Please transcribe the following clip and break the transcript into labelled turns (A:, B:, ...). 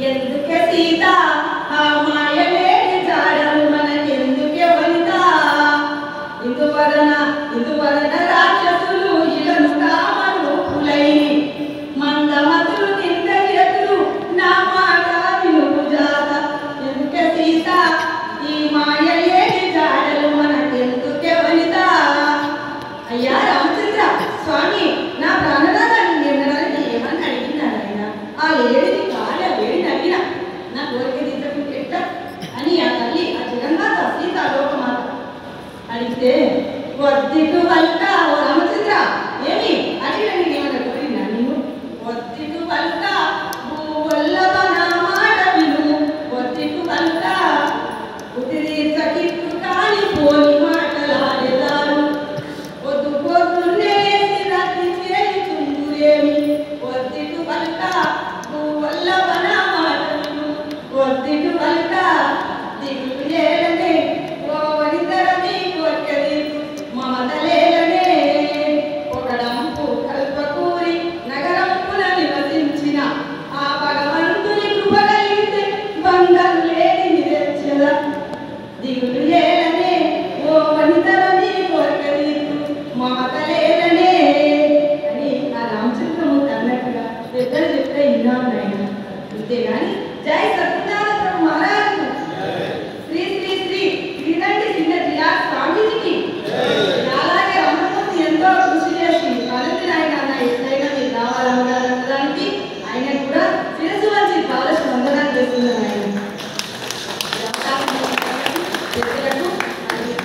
A: ఎందుకు సీత మాయలే అడిగితే వద్దిటు వల్క de